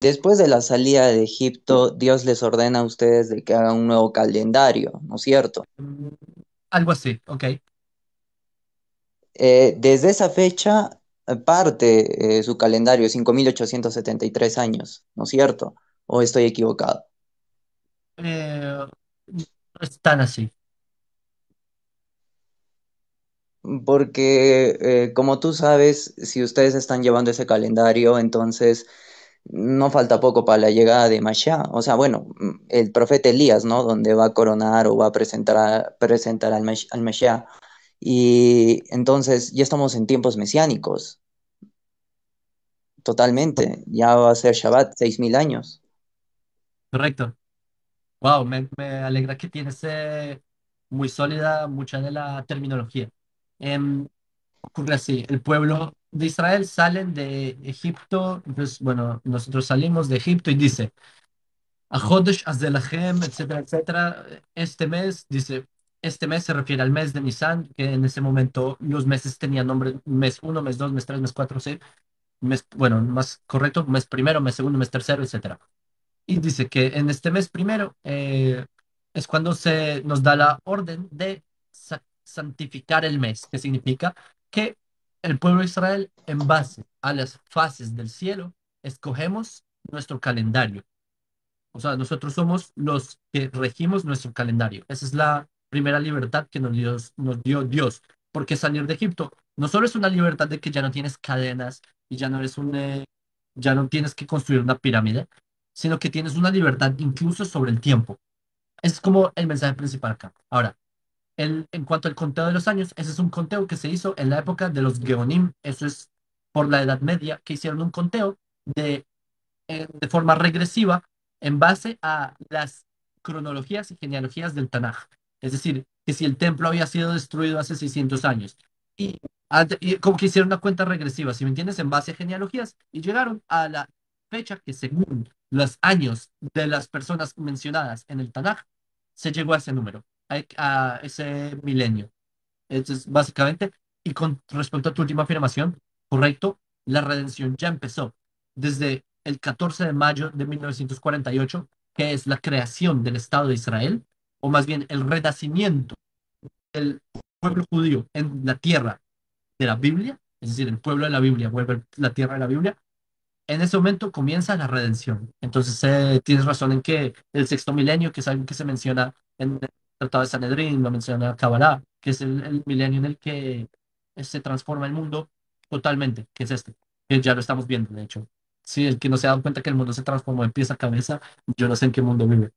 Después de la salida de Egipto, Dios les ordena a ustedes de que hagan un nuevo calendario, ¿no es cierto? Algo así, ok. Eh, desde esa fecha eh, parte eh, su calendario, 5.873 años, ¿no es cierto? ¿O estoy equivocado? Eh, no es tan así, Porque, como tú sabes, si ustedes están llevando ese calendario, entonces no falta poco para la llegada de Mashiach. O sea, bueno, mm, el profeta Elías, ¿no? Donde va a coronar o va a presentar, presentar al, Mash- al Mashiach. Y entonces ya estamos en tiempos mesiánicos, totalmente. Ya va a ser Shabbat, seis mil años. correcto. Wow, me, alegra que tienes muy sólida mucha de la terminología. Em, ocurre así, el pueblo de Israel salen de Egipto, entonces, bueno, nosotros salimos de Egipto y dice, Ajodesh Azelachem, etcétera, etcétera, este mes, dice, este mes se refiere al mes de Nisan, que en ese momento los meses tenían nombre, mes uno mes 2 mes 3 mes 4 sí, mes, bueno, más correcto, mes primero, mes segundo, mes tercero, etcétera. Y dice que en este mes primero eh, es cuando se nos da la orden de sa- santificar el mes, que significa que el pueblo de Israel, en base a las fases del cielo, escogemos nuestro calendario. O sea, nosotros somos los que regimos nuestro calendario. Esa es la primera libertad que nos dio, nos dio Dios. Porque salir de Egipto no solo es una libertad de que ya no tienes cadenas y ya no eres un, eh, ya no tienes que construir una pirámide, sino que tienes una libertad incluso sobre el tiempo. Es como el mensaje principal acá. Ahora, el, en cuanto al conteo de los años, ese es un conteo que se hizo en la época de los Geonim. Eso es por la Edad Media, que hicieron un conteo de eh, de forma regresiva en base a las cronologías y genealogías del Tanaj. Es decir, que si el templo había sido destruido hace 600 años y como que hicieron una cuenta regresiva, si me entiendes, en base a genealogías y llegaron a la fecha que según los años de las personas mencionadas en el Tanaj, se llegó a ese número, a, ese milenio. Entonces, básicamente, y con respecto a tu última afirmación, correcto, la redención ya empezó desde el 14 de mayo de 1948, que es la creación del Estado de Israel, o más bien el renacimiento del pueblo judío en la tierra de la Biblia, es decir, el pueblo de la Biblia vuelve a la tierra de la Biblia, en ese momento comienza la redención. Entonces, eh, tienes razón en que el sexto milenio, que es algo que se menciona en Tratado de Sanedrín, lo menciona Kabbalah, que es el, milenio en el que se transforma el mundo totalmente, que es este, que ya lo estamos viendo, de hecho. Si el que no se ha dado cuenta que el mundo se transformó de pies a cabeza, yo no sé en qué mundo vive.